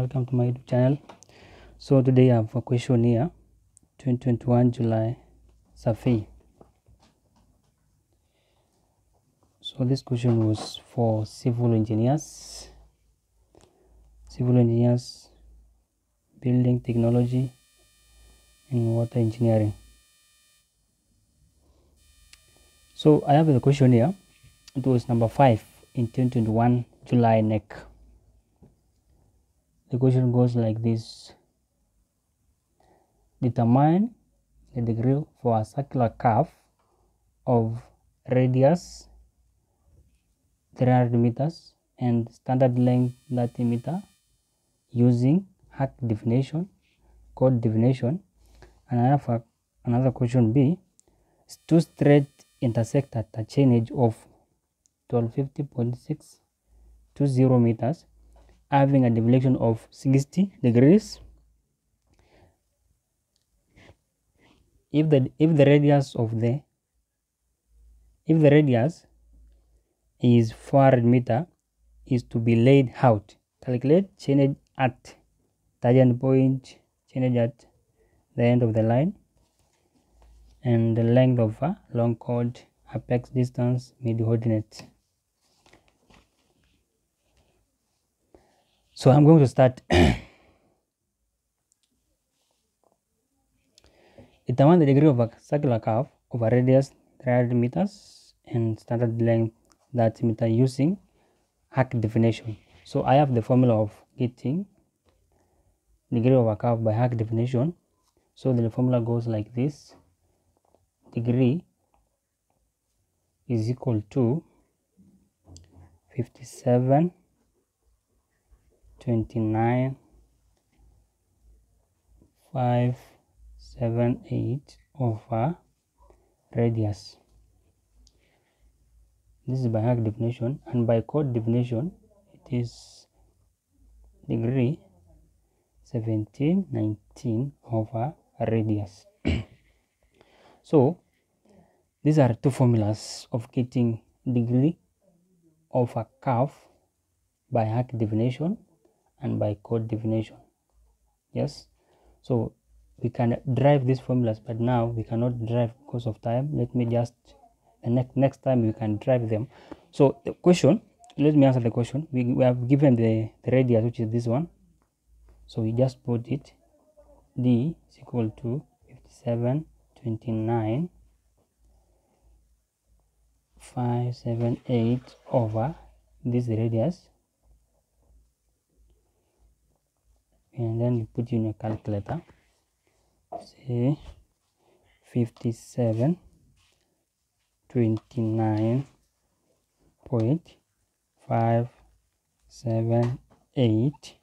welcome to my YouTube channel. So today I have a question here, 2021 July survey. So this question was for civil engineers, civil engineers, building technology, and water engineering. So I have the question here. It was number five in 2021 July NEC. The question goes like this Determine the degree for a circular curve of radius 300 meters and standard length 30 meter using arc definition, chord definition. Have another question B. Two straight intersect at a change of 1250.620 meters having a deflection of 60 degrees. If the if the radius of the if the radius is 400 meter is to be laid out. Calculate change at tangent point change at the end of the line and the length of a long chord apex distance mid ordinate so i'm going to start. Determine the degree of a circular curve of a radius 300 meters and standard length 30 meter using arc definition. So i have the formula of getting degree of a curve by arc definition. So the formula goes like this. Degree is equal to 57 29 5 7 8 over radius. This is by arc definition and by chord definition it is degree 17 19 over radius. So these are two formulas of getting degree of a curve by arc definition and by chord definition yes? So we can drive these formulas but now we cannot drive because of time. Let me just the next next time we can drive them. So the question let me answer the question. We, we have given the, the radius which is this one. So we just put it. D is equal to 57 29 578 over this radius and then you put in your calculator. Say 57 29 point 578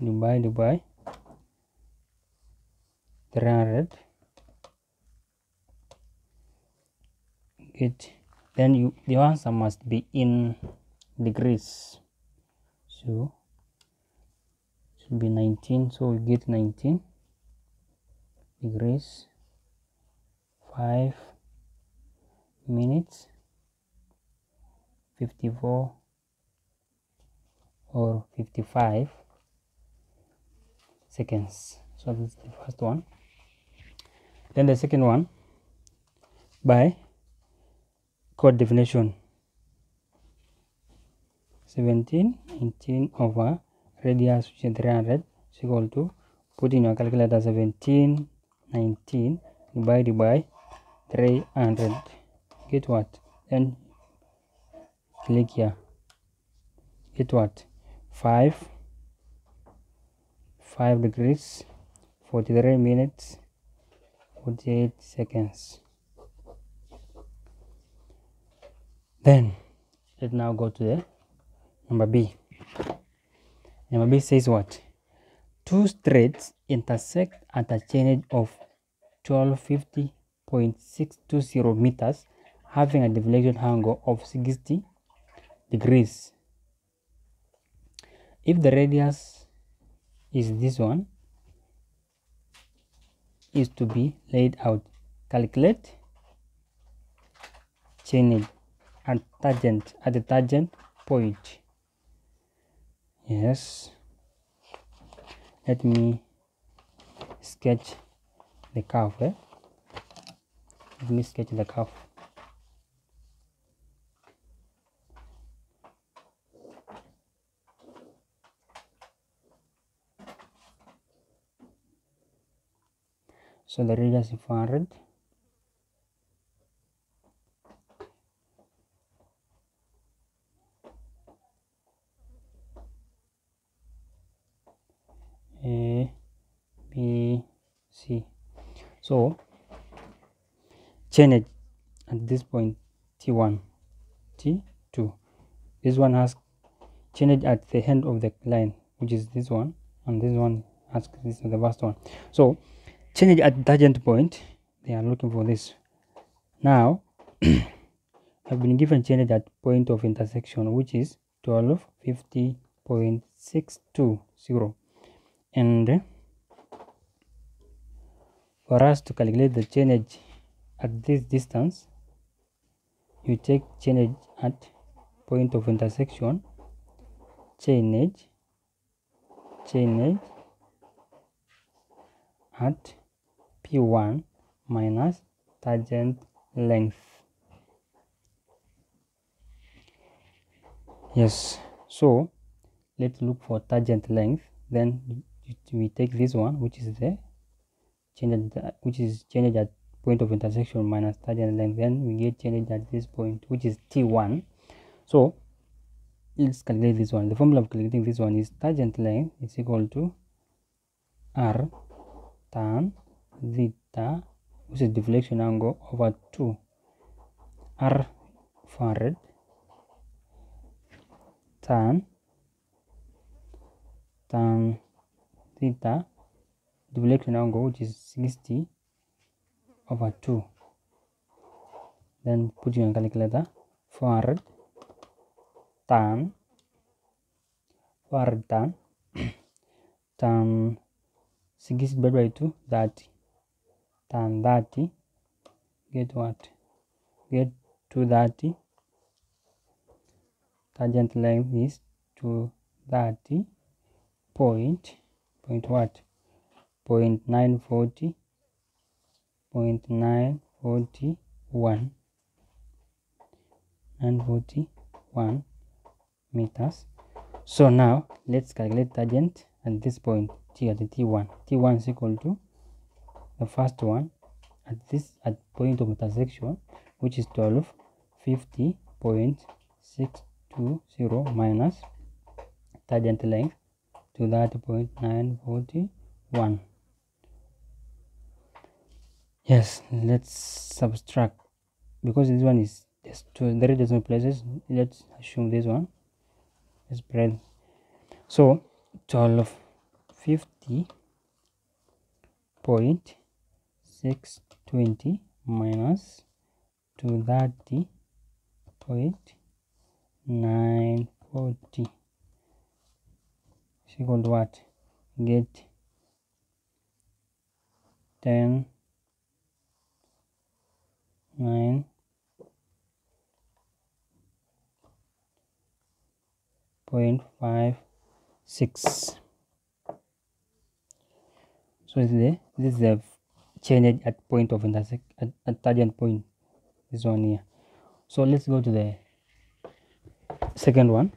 divided by 300 get then you the answer must be in degrees. So should be 19 so we get 19 degrees. 5 minutes. 54 or 55 seconds. So this is the first one. Then the second one. By chord definition. 17 19 over radius which is 300 is equal to put in your calculator 17 19 divided by 300 get what? Then click here. Get what? 5 5 degrees 43 minutes 48 seconds. Then let's now go to the number b number b says what? Two straights intersect at a change of 1250.620 meters having a deflection angle of 60 degrees. If the radius is this one is to be laid out. Calculate change at tangent at the tangent point yes. Let me sketch the curve eh? let me sketch the curve so the radius is 400 A B C. So chainage at this point T1 T2 this one has it at the end of the line which is this one and this one has this is the first one. So chainage at tangent point they are looking for this. Now I've been given chainage at point of intersection which is 1250.620 and for us to calculate the chainage at this distance you take chainage at point of intersection chainage chain edge at p1 minus tangent length. Yes so let's look for tangent length then we take this one which is the change at, which is change at point of intersection minus tangent length then we get change at this point which is t1 so let's calculate this one. The formula of calculating this one is tangent length is equal to r tan theta which is deflection angle over 2 r 400 tan tan theta deflection angle which is 60 over 2 then put your calculator 400 tan 400 tan tan 60 divided by 2 30 tan 30 get what? Get 230 tangent length is 230 point point what? Point 940 point 941 941 meters. So now let's calculate tangent at this point. T at the t1 t1 is equal to the first one at this at point of intersection which is 12 50.620 minus tangent length to that point 941 yes let's subtract because this one is just two there decimal places. Let's assume this one. Is spread. So 12 50 point 620 minus 230 point 940 is equal to what get 10 9 point five six. So this is the this is the change at point of intersect at, at tangent point this one here. So let's go to the second one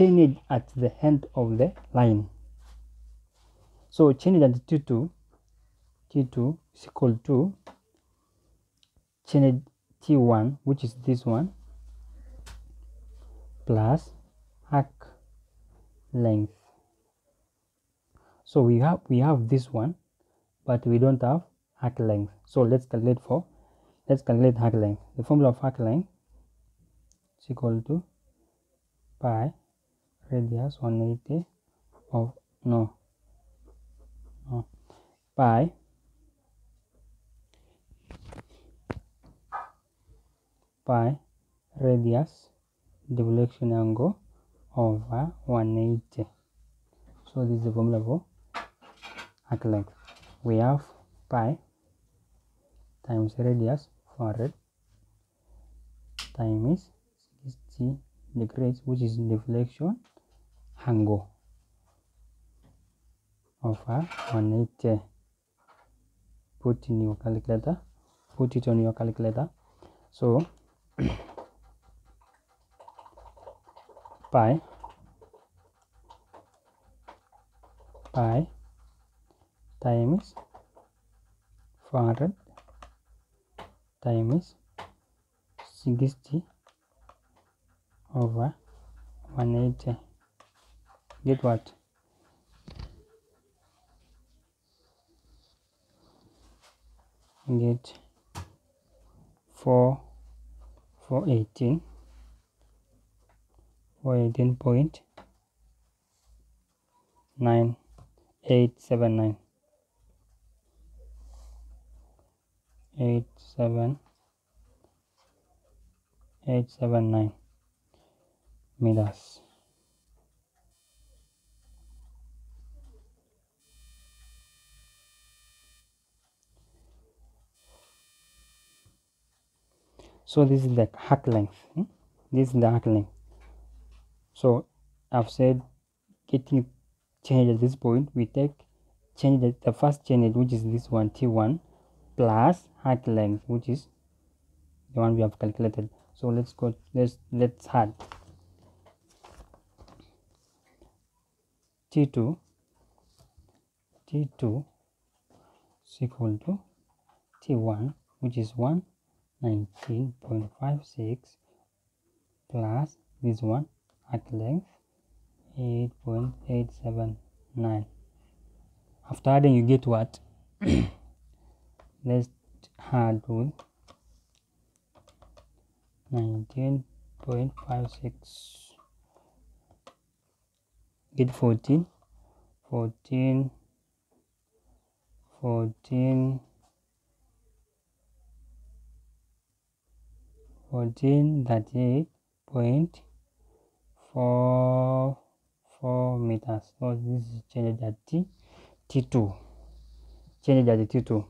change at the end of the line. So change at t2 t2 is equal to change t1 which is this one plus arc length. So we have we have this one but we don't have arc length. So let's calculate for let's calculate arc length. The formula of arc length is equal to pi radius 180 of no no pi pi radius deflection angle over 180 so this is the formula for arc length. We have pi times radius 400 times 60 degrees which is deflection angle over 180 put in your calculator put it on your calculator so pi pi times 400 times 60 over 180 get what? Get 4 418 418 point 9879 eight seven eight seven nine. Meters so this is the arc length hmm? this is the arc length so i've said getting change at this point we take change the, the first change which is this one t1 plus arc length which is the one we have calculated so let's go let's let's add t2 t2 is equal to t1 which is 119.56 plus this one at length 8.879 after adding you get what? Let's add with 19.56 get 14 14 14 14 38 point four four meters. So this is changed at t t2 change at t2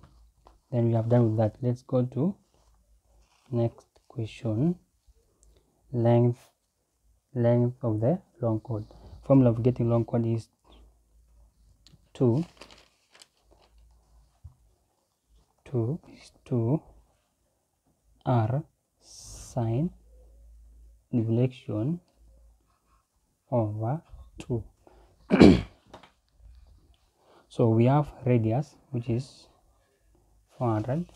then we have done with that. Let's go to next question. Length length of the long chord formula of getting long chord is 2 2 is 2 r sine deflection over 2 so we have radius which is 400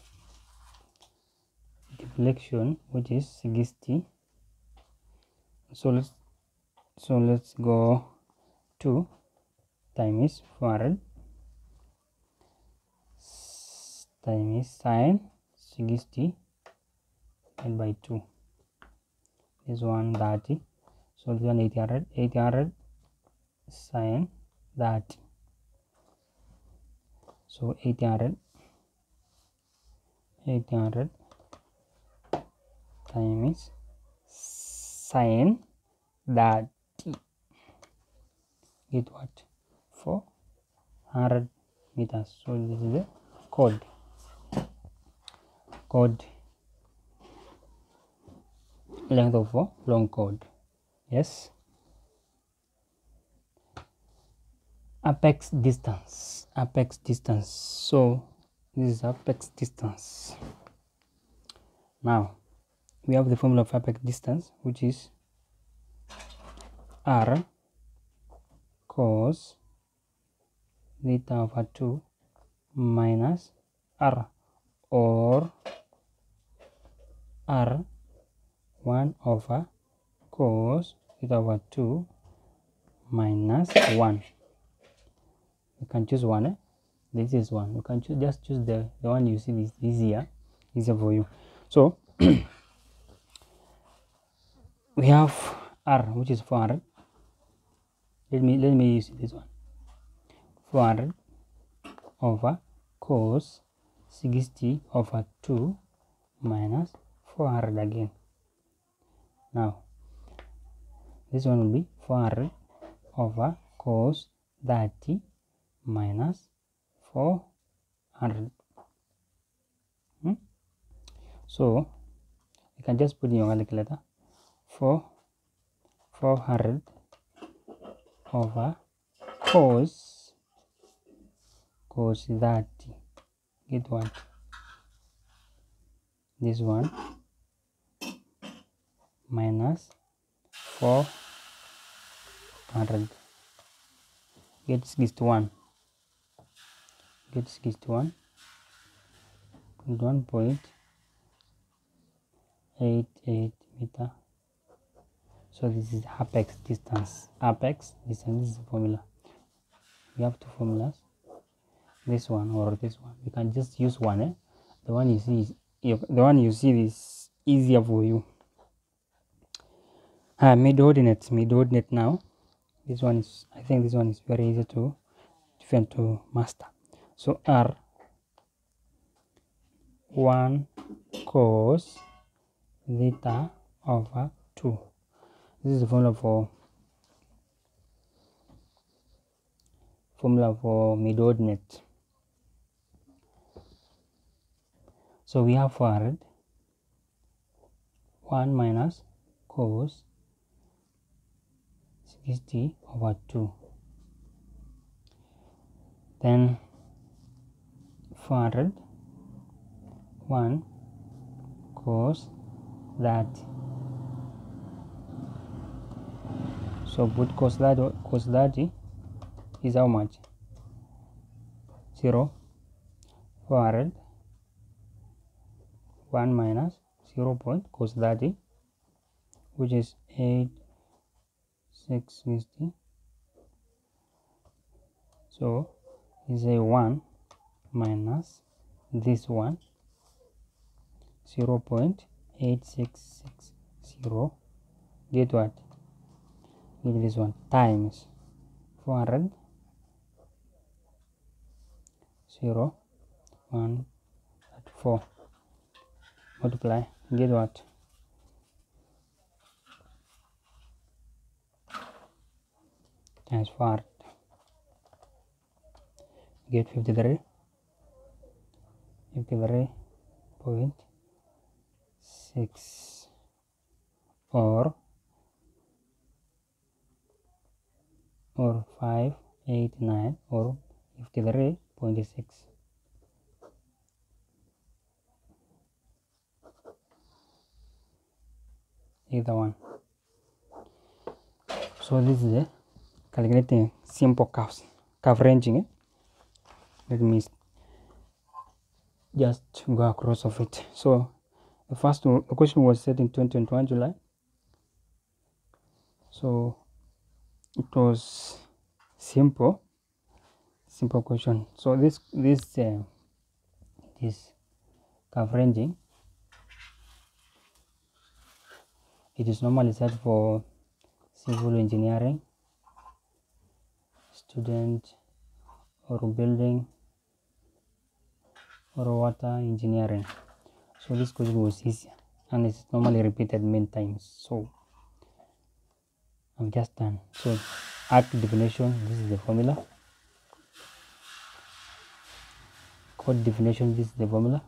deflection which is 60 so let's so let's go 2 time is 400 times sine 60 and by 2 is 130 so this one 800 800 sine that. So 800 800 times sine that. Get what? 400 meters. So this is the chord chord length of a long chord yes. Apex distance. Apex distance. So this is apex distance. Now we have the formula of apex distance which is r cos theta over 2 minus r or r 1 over cos theta over 2 minus 1 you can choose one eh? this is one. You can choose just choose the the one you see is easier easier for you. So we have r which is 400 let me let me use this one. 400 over cos 60 over 2 minus 400 again now this one will be 400 over cos 30 minus 400 hmm? so you can just put in your calculator. 4 400 over cos cos 30 get what? This one minus 400 get 61 get 61 1.88 meter. So this is apex distance. Apex distance this is the formula. We have two formulas. This one or this one. You can just use one eh? the one you see is the one you see is easier for you uh, mid ordinate mid ordinate now. This one is i think this one is very easy to different to master. So r. 1 cos theta over 2 this is the formula for formula for mid ordinate so we have 400 1 minus cos 60 over 2 then 400 1 cos that. So put cos that cos that is how much? 0 400 1 minus 0 point cos 30 which is 8 660 so is a 1 minus this one 0 0.8660 get what? Get this one times 400 0 1 4 multiply get what times 4 get 53 53 point six or or five eight nine or fifty three point six. Either one. So this is the calculating simple curves curve ranging let me just go across of it so the first question was set in 2021 July. So it was simple, simple question. So this this uh, this curve ranging it is normally set for civil engineering student or building or water engineering. So this question was easy and it's normally repeated many times. So i'm just done. So arc definition this is the formula. Chord definition this is the formula.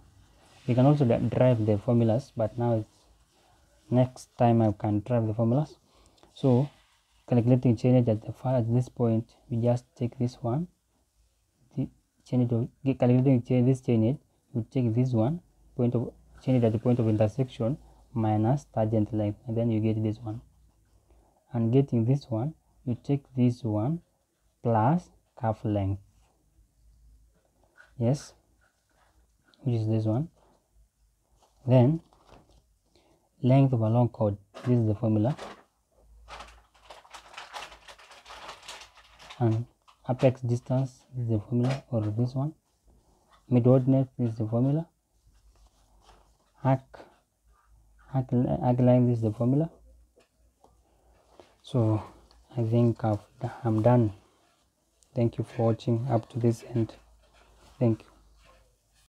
We can also derive the formulas but now it's next time i can derive the formulas. So calculating change at the far at this point we just take this one. Change it calculating change this change you take this one point of change at the point of intersection minus tangent length and then you get this one. And getting this one you take this one plus curve length. Yes which is this one. Then length of a long chord this is the formula and apex distance is the formula or this one. Mid ordinate is the formula. Arc arc, arc length is the formula. So i think I've, i'm done. Thank you for watching up to this end. Thank you